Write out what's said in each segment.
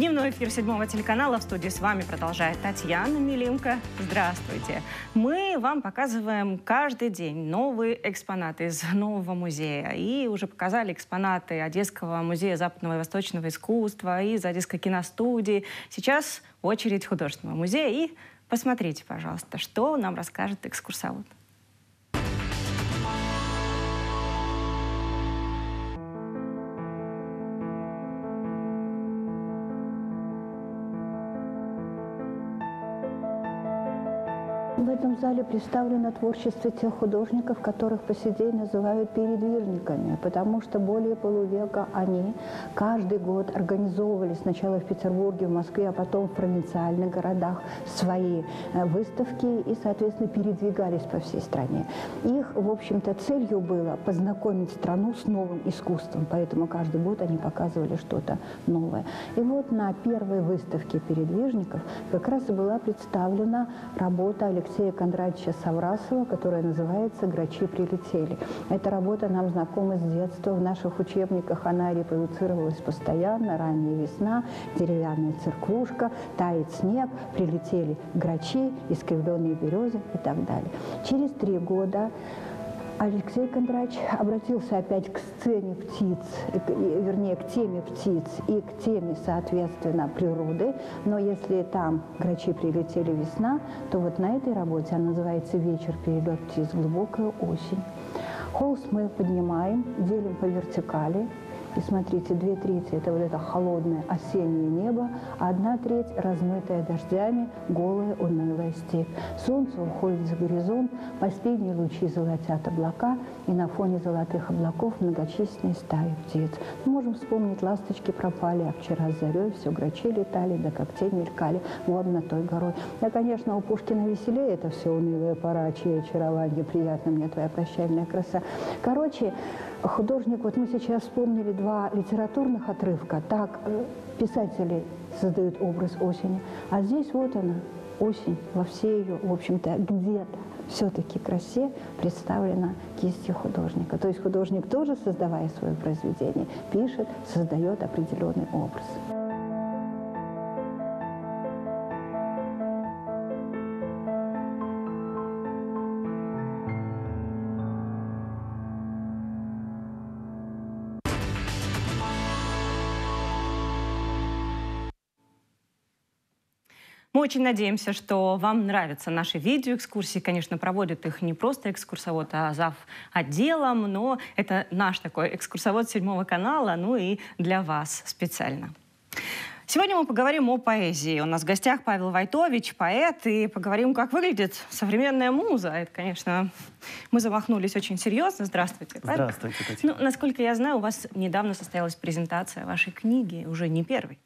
Дневной эфир седьмого телеканала в студии с вами продолжает Татьяна Милимка. Здравствуйте. Мы вам показываем каждый день новые экспонаты из нового музея. И уже показали экспонаты Одесского музея западного и восточного искусства, из Одесской киностудии. Сейчас очередь художественного музея. И посмотрите, пожалуйста, что нам расскажет экскурсовод. Этом зале представлено творчество тех художников, которых по сей день называют передвижниками, потому что более полувека они каждый год организовывали сначала в Петербурге, в Москве, а потом в провинциальных городах свои э, выставки и, соответственно, передвигались по всей стране. Их, в общем-то, целью было познакомить страну с новым искусством, поэтому каждый год они показывали что-то новое. И вот на первой выставке передвижников как раз и была представлена работа Алексея Кондратьевича Саврасова, которая называется «Грачи прилетели». Эта работа нам знакома с детства. В наших учебниках она репродуцировалась постоянно. Ранняя весна, деревянная церквушка, тает снег, прилетели грачи, искривленные березы и так далее. Через три года Алексей Кондрач обратился опять к сцене птиц, вернее, к теме птиц и к теме, соответственно, природы. Но если там грачи прилетели весна, то вот на этой работе, она называется «Вечер перелет птиц. Глубокая осень». Холст мы поднимаем, делим по вертикали, и смотрите, две трети – это вот это холодное осеннее небо, а одна треть, размытая дождями, голая унылая степь. Солнце уходит за горизонт, последние лучи золотят облака, и на фоне золотых облаков многочисленные стаи птиц. Мы можем вспомнить, ласточки пропали, а вчера с зарей все грачи летали, да как те мелькали вон на той горой. Да, конечно, у Пушкина веселее это все унылое пора, чье очарование, приятно мне твоя прощальная краса. Короче, художник, вот мы сейчас вспомнили два литературных отрывка. Так э, писатели создают образ осени, а здесь вот она, осень во всей ее, в общем-то, где-то все-таки красе представлена кистью художника. То есть художник тоже, создавая свое произведение, пишет, создает определенный образ. Мы очень надеемся, что вам нравятся наши видеоэкскурсии. Конечно, проводит их не просто экскурсовод, а зав. отделом, но это наш такой экскурсовод седьмого канала, ну и для вас специально. Сегодня мы поговорим о поэзии. У нас в гостях Павел Войтович, поэт, и поговорим, как выглядит современная муза. Это, конечно, мы замахнулись очень серьезно. Здравствуйте. Павел. Здравствуйте, Татьяна. Ну, насколько я знаю, у вас недавно состоялась презентация вашей книги, уже не первой.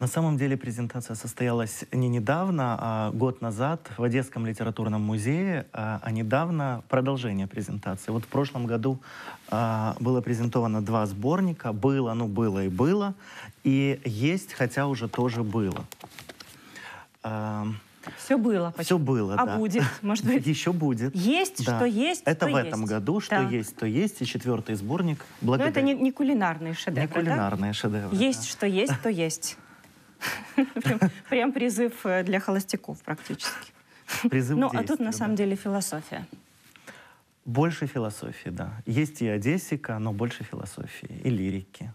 На самом деле презентация состоялась не недавно, а год назад в Одесском литературном музее, а, а недавно продолжение презентации. Вот в прошлом году а, было презентовано два сборника. Было, ну было и было. И есть, хотя уже тоже было. А, все было. Почти. Все было, а да. будет, может быть? Еще будет. Есть, да. что есть, Это в этом есть. году, что да. есть, то есть. И четвертый сборник. Благодаря... Но это не, не кулинарные шедевры, Не кулинарные да? шедевры, Есть, да. что есть, то есть. Прям призыв э, для холостяков практически. Призыв Ну, а тут на самом деле философия. Больше философии, да. Есть и одессика, но больше философии, и лирики.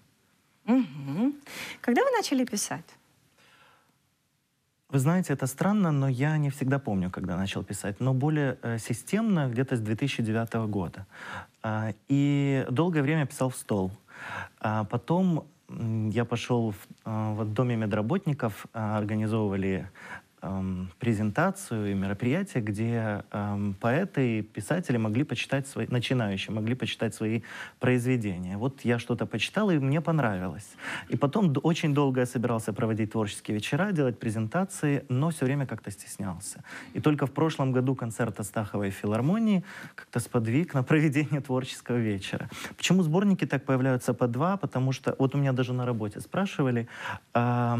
Когда вы начали писать? Вы знаете, это странно, но я не всегда помню, когда начал писать, но более э, системно где-то с 2009 года. Э, и долгое время писал в стол. А потом я пошел в, а, в Доме медработников, а, организовывали презентацию и мероприятие, где эм, поэты и писатели могли почитать свои, начинающие, могли почитать свои произведения. Вот я что-то почитал, и мне понравилось. И потом очень долго я собирался проводить творческие вечера, делать презентации, но все время как-то стеснялся. И только в прошлом году концерт Астаховой филармонии как-то сподвиг на проведение творческого вечера. Почему сборники так появляются по два? Потому что вот у меня даже на работе спрашивали, э,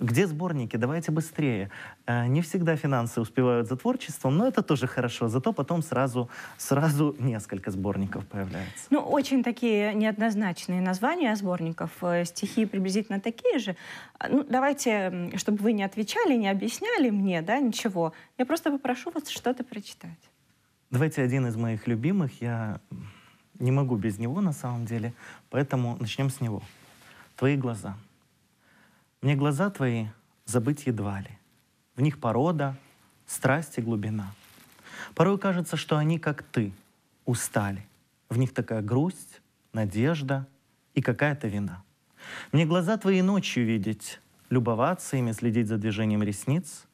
Где сборники? Давайте быстрее. Э, не всегда финансы успевают за творчеством, но это тоже хорошо. Зато потом сразу, сразу несколько сборников появляется. Ну, очень такие неоднозначные названия сборников. Э, стихи приблизительно такие же. Ну, давайте, чтобы вы не отвечали, не объясняли мне, да, ничего. Я просто попрошу вас что-то прочитать. Давайте один из моих любимых. Я не могу без него на самом деле, поэтому начнем с него. Твои глаза. Мне глаза твои забыть едва ли. В них порода, страсть и глубина. Порой кажется, что они, как ты, устали. В них такая грусть, надежда и какая-то вина. Мне глаза твои ночью видеть, любоваться ими, следить за движением ресниц.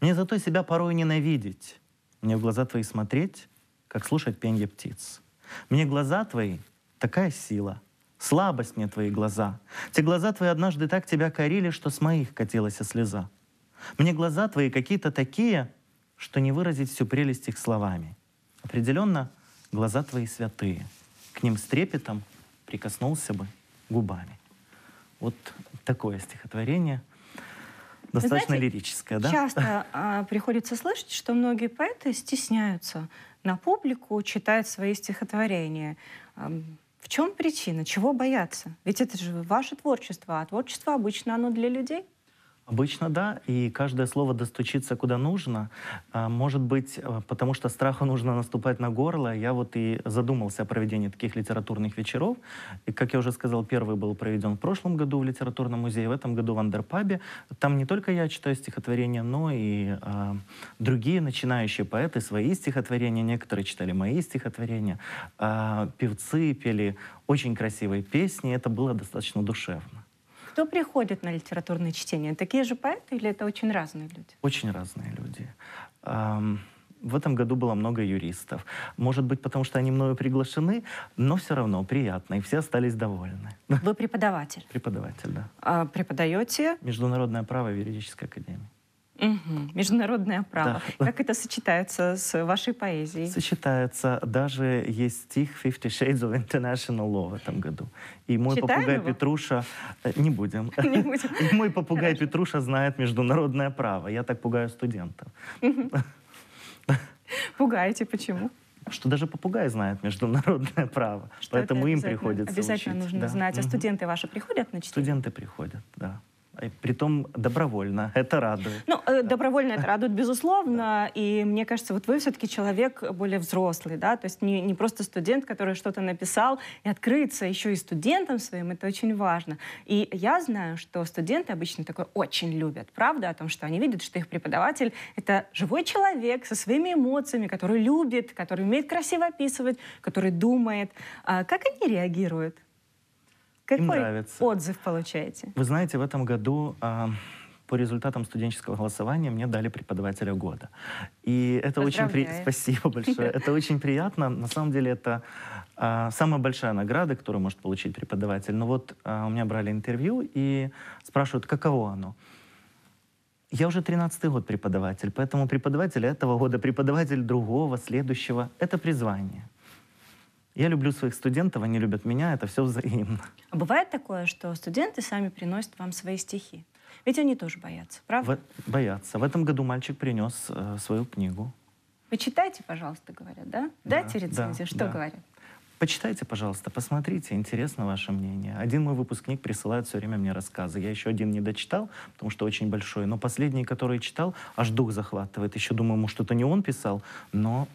Мне зато себя порой ненавидеть. Мне в глаза твои смотреть, как слушать пенье птиц. Мне глаза твои — такая сила. Слабость мне твои глаза. Те глаза твои однажды так тебя корили, что с моих катилась слеза. Мне глаза твои какие-то такие, что не выразить всю прелесть их словами. Определенно, глаза твои святые. К ним с трепетом прикоснулся бы губами. Вот такое стихотворение. Достаточно Знаете, лирическое, да? Часто а, приходится слышать, что многие поэты стесняются на публику читать свои стихотворения. В чем причина? Чего бояться? Ведь это же ваше творчество, а творчество обычно оно для людей. Обычно да, и каждое слово достучится куда нужно. А, может быть, э, потому что страху нужно наступать на горло. Я вот и задумался о проведении таких литературных вечеров. И, как я уже сказал, первый был проведен в прошлом году в литературном музее, в этом году в Андерпабе. Там не только я читаю стихотворения, но и э, другие начинающие поэты свои стихотворения. Некоторые читали мои стихотворения. Э, певцы пели очень красивые песни. Это было достаточно душевно. Кто приходит на литературные чтения? Такие же поэты или это очень разные люди? Очень разные люди. В этом году было много юристов. Может быть, потому что они мною приглашены, но все равно приятно, и все остались довольны. Вы преподаватель? Преподаватель, да. А преподаете? Международное право в юридической академии. Угу. Международное право. Да. Как это сочетается с вашей поэзией? Сочетается. Даже есть стих Fifty Shades of International Law в этом году. И мой Читаем попугай его? Петруша... Э, не будем. Не будем. И мой попугай Хорошо. Петруша знает международное право. Я так пугаю студентов. Пугаете почему? что даже попугай знает международное право. Что Поэтому им приходится Обязательно учить. нужно да. знать. А студенты ваши приходят на чтение? Студенты приходят, да. Притом добровольно. Это радует. Ну, э, добровольно это радует, безусловно. И мне кажется, вот вы все-таки человек более взрослый, да, то есть не, не просто студент, который что-то написал, и открыться еще и студентам своим, это очень важно. И я знаю, что студенты обычно такое очень любят, правда, о том, что они видят, что их преподаватель — это живой человек со своими эмоциями, который любит, который умеет красиво описывать, который думает. А как они реагируют? Какой Им нравится. отзыв получаете? Вы знаете, в этом году а, по результатам студенческого голосования мне дали преподавателя года. И это очень при... спасибо большое. Это очень приятно. На самом деле это а, самая большая награда, которую может получить преподаватель. Но вот а, у меня брали интервью и спрашивают, каково оно. Я уже 13-й год преподаватель, поэтому преподаватель этого года, преподаватель другого, следующего — это призвание. Я люблю своих студентов, они любят меня, это все взаимно. А бывает такое, что студенты сами приносят вам свои стихи? Ведь они тоже боятся, правда? В, боятся. В этом году мальчик принес э, свою книгу. Вы читайте, пожалуйста, говорят, да? да Дайте рецензию, да, что да. говорят? Почитайте, пожалуйста, посмотрите, интересно ваше мнение. Один мой выпускник присылает все время мне рассказы. Я еще один не дочитал, потому что очень большой. Но последний, который читал, аж дух захватывает. Еще думаю, может, это не он писал, но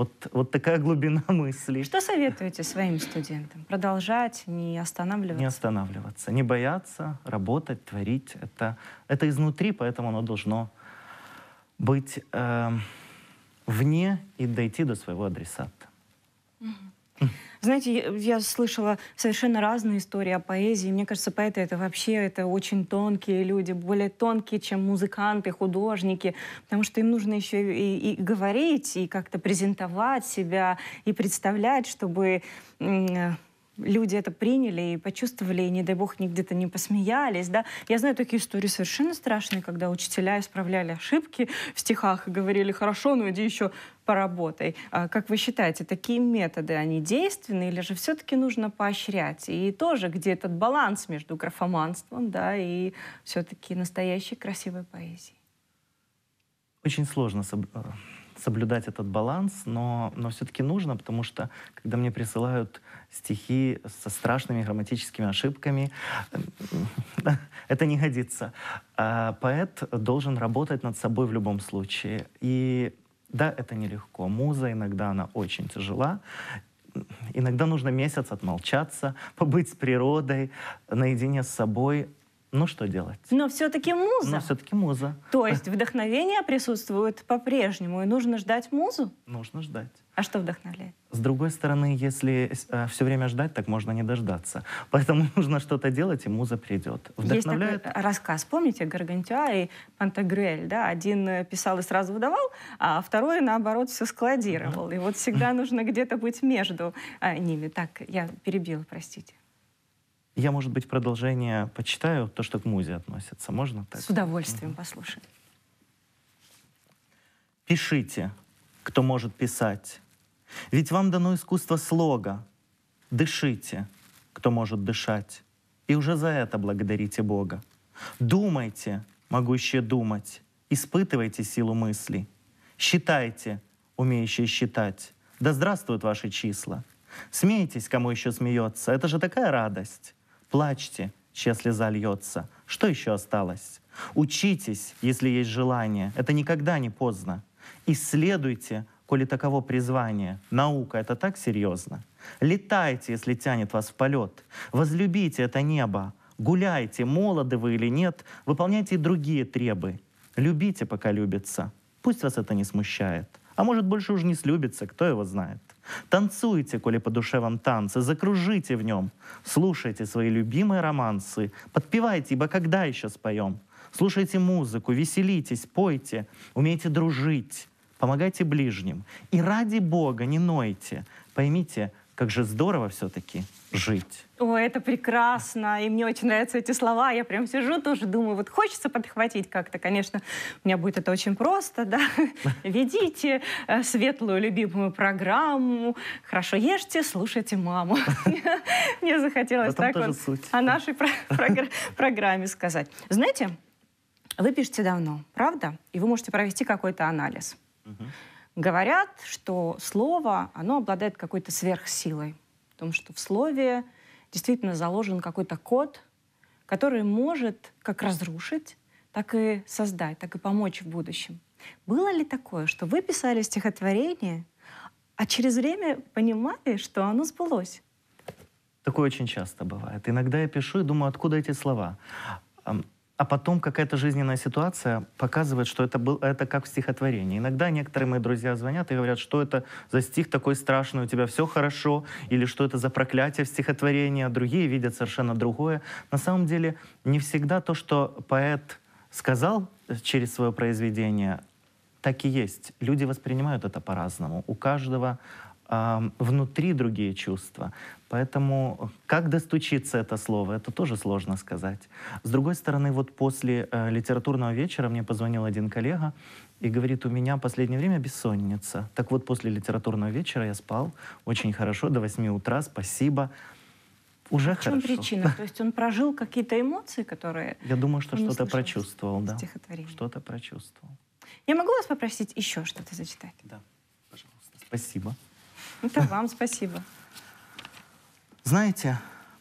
вот, вот такая глубина мысли. Что советуете своим студентам? Продолжать, не останавливаться? Не останавливаться, не бояться, работать, творить. Это, это изнутри, поэтому оно должно быть э, вне и дойти до своего адресата. Угу. Знаете, я, слышала совершенно разные истории о поэзии. Мне кажется, поэты это вообще это очень тонкие люди, более тонкие, чем музыканты, художники, потому что им нужно еще и, и говорить, и как-то презентовать себя, и представлять, чтобы люди это приняли и почувствовали, и, не дай бог, где-то не посмеялись, да. Я знаю такие истории совершенно страшные, когда учителя исправляли ошибки в стихах и говорили, хорошо, ну иди еще поработай. А как вы считаете, такие методы, они действенны или же все-таки нужно поощрять? И тоже где этот баланс между графоманством, да, и все-таки настоящей красивой поэзией? Очень сложно э, соблюдать этот баланс, но, но все-таки нужно, потому что когда мне присылают стихи со страшными грамматическими ошибками, это не годится. А поэт должен работать над собой в любом случае. И да, это нелегко. Муза иногда она очень тяжела. Иногда нужно месяц отмолчаться, побыть с природой, наедине с собой, ну что делать? Но все-таки муза. Но все-таки муза. То есть вдохновение присутствует по-прежнему, и нужно ждать музу? Нужно ждать. А что вдохновляет? С другой стороны, если э, все время ждать, так можно не дождаться. Поэтому нужно что-то делать, и муза придет. Вдохновляет... Есть такой рассказ, помните, Гаргантюа и Пантагрюэль, да? Один э, писал и сразу выдавал, а второй, наоборот, все складировал. И вот всегда нужно где-то быть между а, ними. Так, я перебила, простите. Я, может быть, продолжение почитаю, то, что к музе относится. Можно так? С удовольствием угу. послушаем. Пишите, кто может писать. Ведь вам дано искусство слога. Дышите, кто может дышать. И уже за это благодарите Бога. Думайте, могущие думать. Испытывайте силу мысли. Считайте, умеющие считать. Да здравствуют ваши числа. Смейтесь, кому еще смеется. Это же такая радость. Плачьте, чья слеза льется. Что еще осталось? Учитесь, если есть желание. Это никогда не поздно. Исследуйте, коли таково призвание. Наука — это так серьезно. Летайте, если тянет вас в полет. Возлюбите это небо. Гуляйте, молоды вы или нет. Выполняйте и другие требы. Любите, пока любится. Пусть вас это не смущает. А может, больше уж не слюбится, кто его знает. Танцуйте, коли по душе вам танцы, закружите в нем. Слушайте свои любимые романсы, подпевайте, ибо когда еще споем? Слушайте музыку, веселитесь, пойте, умейте дружить, помогайте ближним. И ради Бога не нойте. Поймите, как же здорово все-таки жить. О, это прекрасно, и мне очень нравятся эти слова. Я прям сижу тоже думаю, вот хочется подхватить как-то. Конечно, у меня будет это очень просто, да. Ведите э, светлую любимую программу, хорошо ешьте, слушайте маму. Мне захотелось так вот о нашей программе сказать. Знаете, вы пишете давно, правда? И вы можете провести какой-то анализ. Говорят, что слово, оно обладает какой-то сверхсилой. Потому что в слове действительно заложен какой-то код, который может как разрушить, так и создать, так и помочь в будущем. Было ли такое, что вы писали стихотворение, а через время понимали, что оно сбылось? Такое очень часто бывает. Иногда я пишу и думаю, откуда эти слова а потом какая-то жизненная ситуация показывает, что это, был, это как в стихотворении. Иногда некоторые мои друзья звонят и говорят, что это за стих такой страшный, у тебя все хорошо, или что это за проклятие в стихотворении, а другие видят совершенно другое. На самом деле не всегда то, что поэт сказал через свое произведение, так и есть. Люди воспринимают это по-разному. У каждого э, внутри другие чувства. Поэтому как достучиться это слово, это тоже сложно сказать. С другой стороны, вот после э, литературного вечера мне позвонил один коллега и говорит, у меня в последнее время бессонница. Так вот, после литературного вечера я спал очень хорошо, до 8 утра, спасибо. Уже в чем хорошо. причина? То есть он прожил какие-то эмоции, которые... Я думаю, что что-то прочувствовал, да. Что-то прочувствовал. Я могу вас попросить еще что-то зачитать? Да, пожалуйста. Спасибо. Это вам спасибо. Знаете,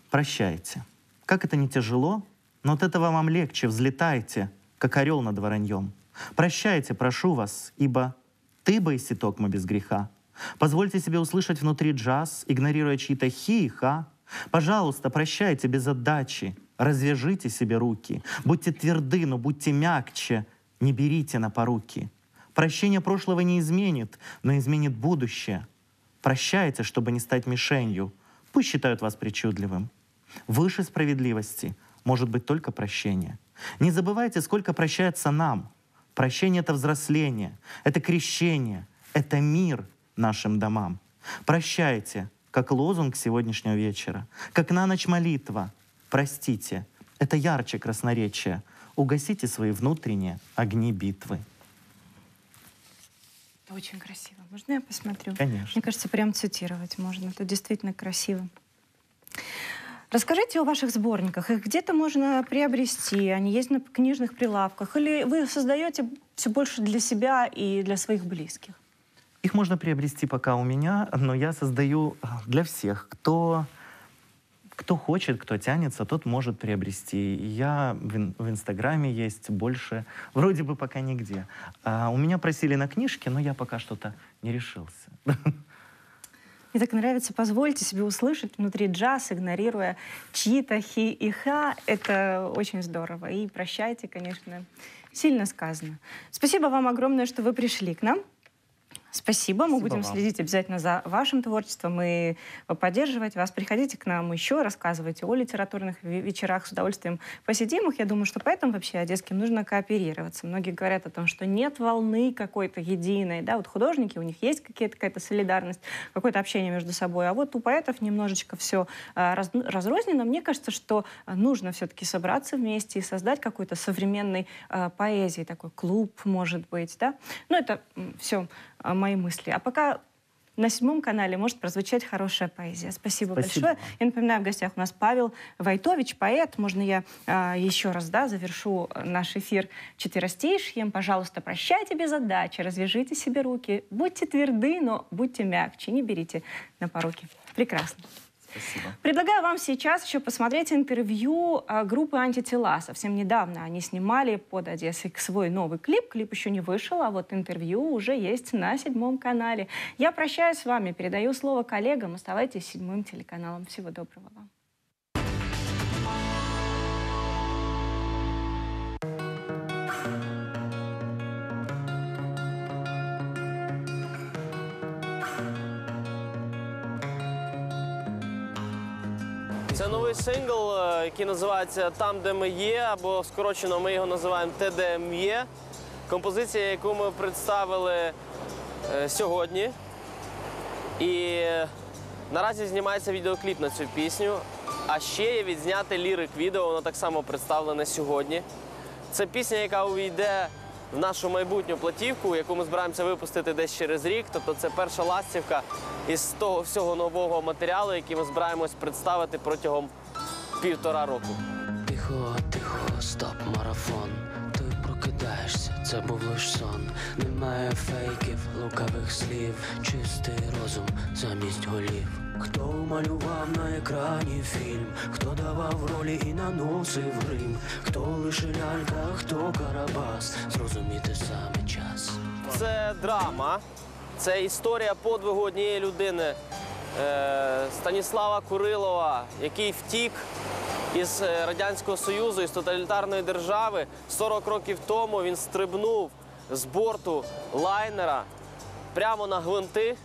прощайте. Как это не тяжело, но от этого вам легче, взлетайте, как орел над вороньем. Прощайте, прошу вас, ибо ты, Байси мы без греха. Позвольте себе услышать внутри джаз, игнорируя чьи-то хи и ха. Пожалуйста, прощайте без отдачи, развяжите себе руки. Будьте тверды, но будьте мягче, не берите на поруки. Прощение прошлого не изменит, но изменит будущее. Прощайте, чтобы не стать мишенью. Пусть считают вас причудливым. Выше справедливости может быть только прощение. Не забывайте, сколько прощается нам. Прощение — это взросление, это крещение, это мир нашим домам. Прощайте, как лозунг сегодняшнего вечера, как на ночь молитва. Простите, это ярче красноречия. Угасите свои внутренние огни битвы. Очень красиво. Можно я посмотрю? Конечно. Мне кажется, прям цитировать можно. Это действительно красиво. Расскажите о ваших сборниках. Их где-то можно приобрести, они есть на книжных прилавках. Или вы создаете все больше для себя и для своих близких? Их можно приобрести пока у меня, но я создаю а, для всех. Кто, кто хочет, кто тянется, тот может приобрести. Я в, в Инстаграме есть больше, вроде бы пока нигде. А у меня просили на книжке, но я пока что-то не решился. Мне так нравится, позвольте себе услышать внутри джаз, игнорируя чьи-то хи и ха. Это очень здорово. И прощайте, конечно, сильно сказано. Спасибо вам огромное, что вы пришли к нам. Спасибо. Мы Спасибо будем вам. следить обязательно за вашим творчеством и поддерживать вас. Приходите к нам еще, рассказывайте о литературных ве- вечерах. С удовольствием посидим их. Я думаю, что поэтому вообще одесским нужно кооперироваться. Многие говорят о том, что нет волны какой-то единой. Да? Вот художники, у них есть какая-то солидарность, какое-то общение между собой. А вот у поэтов немножечко все разрознено. Мне кажется, что а, нужно все-таки собраться вместе и создать какой-то современной а, поэзии, такой клуб, может быть. Да? Ну, это все мои мысли. А пока на седьмом канале может прозвучать хорошая поэзия. Спасибо, Спасибо большое. Я напоминаю, в гостях у нас Павел Войтович, поэт. Можно я а, еще раз да, завершу э, наш эфир четверостишьем. Пожалуйста, прощайте без отдачи, развяжите себе руки. Будьте тверды, но будьте мягче, не берите на поруки. Прекрасно. Спасибо. Предлагаю вам сейчас еще посмотреть интервью а, группы «Антитела». Совсем недавно они снимали под Одессой свой новый клип. Клип еще не вышел, а вот интервью уже есть на седьмом канале. Я прощаюсь с вами, передаю слово коллегам. Оставайтесь с седьмым телеканалом. Всего доброго вам. Новий сингл, е, який називається Там, де ми є, або скорочено ми його називаємо ТДМЄ. Композиція, яку ми представили е, сьогодні. І е, наразі знімається відеокліп на цю пісню. А ще є відзняте лірик відео, воно так само представлене сьогодні. Це пісня, яка увійде в нашу майбутню платівку, яку ми збираємося випустити десь через рік. Тобто це перша ластівка із того всього нового матеріалу, який ми збираємось представити протягом півтора року. Тихо, тихо, стоп, марафон. Ти прокидаєшся, це був лиш сон. Немає фейків, лукавих слів, чистий розум замість голів. Хто малював на екрані фільм, хто давав ролі і наносив грим, хто лише лялька, хто карабас, зрозуміти саме час. Це драма, це історія подвигу однієї людини Станіслава Курилова, який втік із е, Радянського Союзу, із тоталітарної держави. 40 років тому він стрибнув з борту лайнера прямо на гвинти,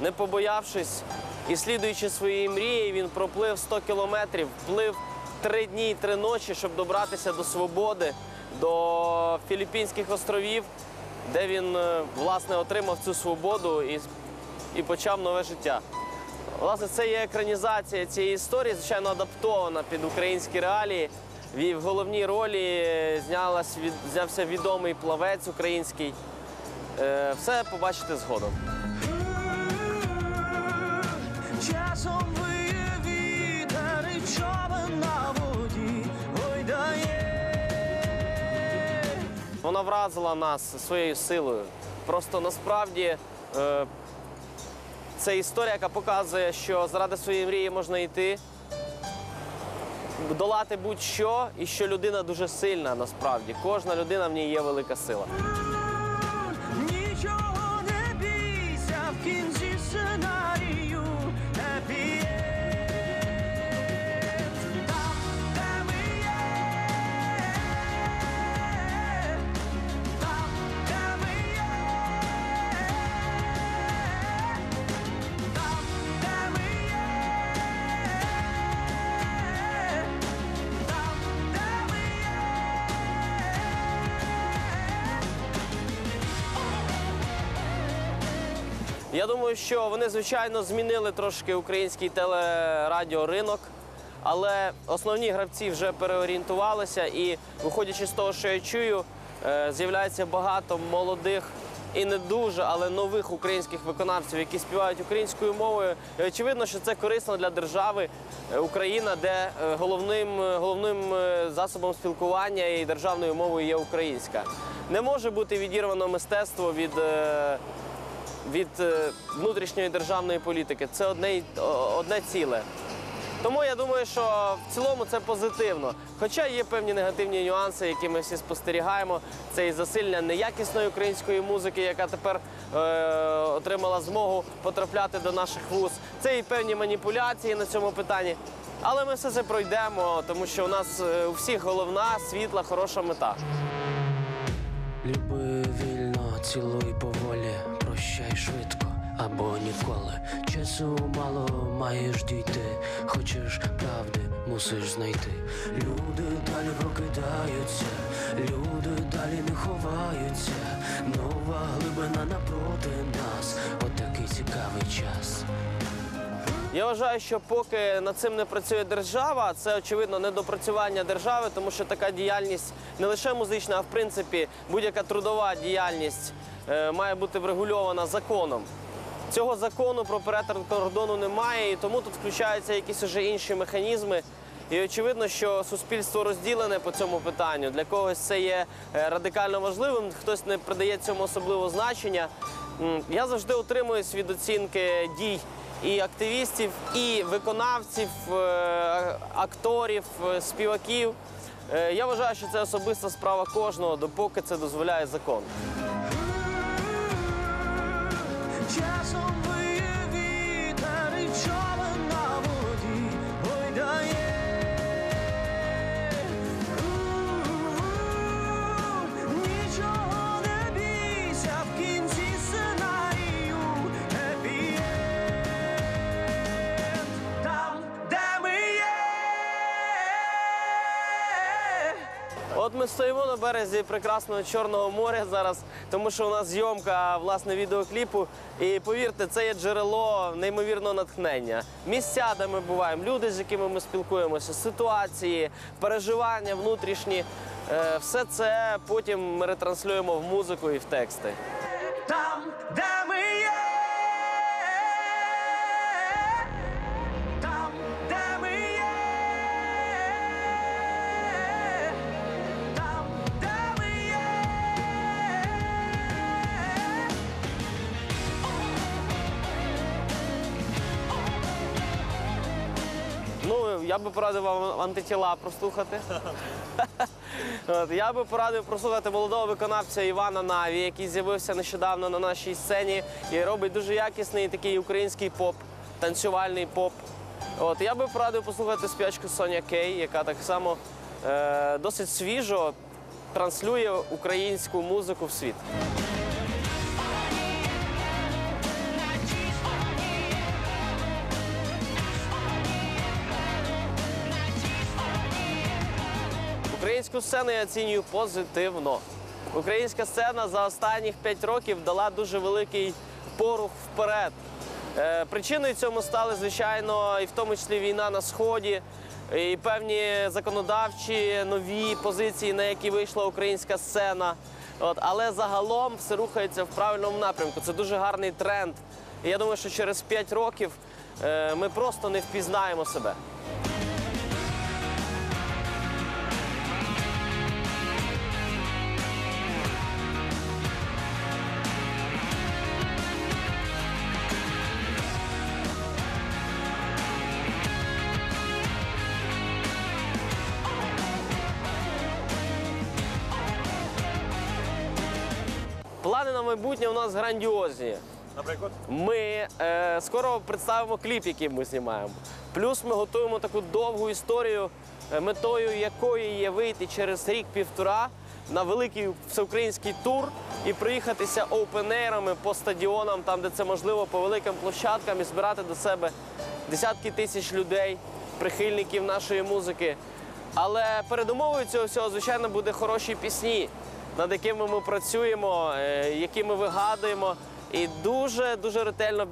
не побоявшись. І слідуючи своїй мрії, він проплив 100 кілометрів, плив три дні і три ночі, щоб добратися до свободи, до Філіппінських островів, де він е, власне отримав цю свободу і, і почав нове життя. Власне, це є екранізація цієї історії, звичайно, адаптована під українські реалії. В головній ролі знялась знявся відомий плавець український. Е, Все побачите згодом. Часом виє вітер і човен на воді. Вона вразила нас своєю силою. Просто насправді е, це історія, яка показує, що заради своєї мрії можна йти, долати будь-що, і що людина дуже сильна насправді. Кожна людина в ній є велика сила. Я думаю, що вони, звичайно, змінили трошки український телерадіоринок, але основні гравці вже переорієнтувалися, і виходячи з того, що я чую, е, з'являється багато молодих і не дуже, але нових українських виконавців, які співають українською мовою. І очевидно, що це корисно для держави е, Україна, де е, головним, головним засобом спілкування і державною мовою є українська. Не може бути відірвано мистецтво від. Від е, внутрішньої державної політики. Це одне, одне ціле. Тому я думаю, що в цілому це позитивно. Хоча є певні негативні нюанси, які ми всі спостерігаємо. Це і засилення неякісної української музики, яка тепер е, отримала змогу потрапляти до наших вуз. Це і певні маніпуляції на цьому питанні. Але ми все це пройдемо, тому що у нас е, у всіх головна, світла, хороша мета. Люби вільно, цілуй поволі, прощай швидко або ніколи. Часу мало маєш дійти, хочеш правди, мусиш знайти. Люди далі прокидаються, люди далі не ховаються. Нова глибина напроти нас, отакий цікавий час. Я вважаю, що поки над цим не працює держава, це очевидно недопрацювання держави, тому що така діяльність не лише музична, а в принципі будь-яка трудова діяльність має бути врегульована законом. Цього закону про перетин кордону немає, і тому тут включаються якісь уже інші механізми. І очевидно, що суспільство розділене по цьому питанню. Для когось це є е, радикально важливим, хтось не придає цьому особливого значення. Я завжди утримуюсь від оцінки дій і активістів, і виконавців, е, акторів, е, співаків. Е, Я вважаю, що це особиста справа кожного, допоки це дозволяє закон. just on От ми стоїмо на березі прекрасного Чорного моря зараз, тому що у нас зйомка власне відеокліпу. І повірте, це є джерело неймовірного натхнення. Місця, де ми буваємо, люди, з якими ми спілкуємося, ситуації, переживання внутрішні. Е, Все це потім ми ретранслюємо в музику і в тексти. Там, де я би порадив вам антитіла прослухати. От, я би порадив прослухати молодого виконавця Івана Наві, який з'явився нещодавно на нашій сцені і робить дуже якісний такий український поп, танцювальний поп. От, я би порадив послухати співачку Соня Кей, яка так само е, досить свіжо транслює українську музику в світ. Українську сцену я оцінюю позитивно. Українська сцена за останніх 5 років дала дуже великий порух вперед. Е, Причиною цьому стали, звичайно, і в тому числі війна на сході, і певні законодавчі нові позиції, на які вийшла українська сцена. От, але загалом все рухається в правильному напрямку. Це дуже гарний тренд. І я думаю, що через 5 років е, ми просто не впізнаємо себе. Майбутнє у нас грандіозні. Наприклад, Ми е, скоро представимо кліп, який ми знімаємо. Плюс ми готуємо таку довгу історію, е, метою якої є вийти через рік-півтора на великий всеукраїнський тур і проїхатися оупенейрами по стадіонам, там, де це можливо, по великим площадкам і збирати до себе десятки тисяч людей, прихильників нашої музики. Але передумовою цього всього, звичайно, буде хороші пісні, над якими ми працюємо, е, які ми вигадуємо. І дуже дуже ретельно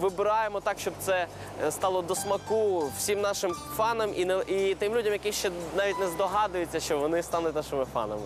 вибираємо так, щоб це е, стало до смаку всім нашим фанам і не і тим людям, які ще навіть не здогадуються, що вони стануть нашими фанами.